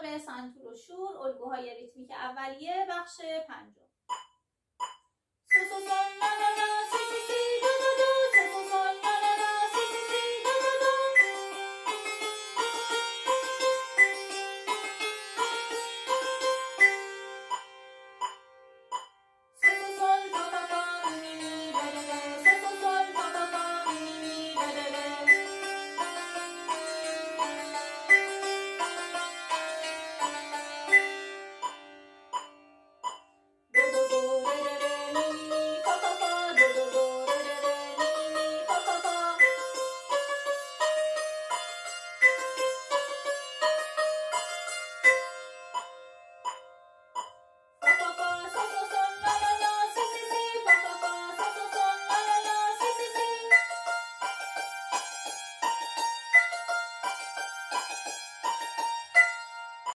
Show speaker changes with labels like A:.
A: طبق سنتور و شور الگوهای ریتمیک اولیه بخش پنجم. あっ。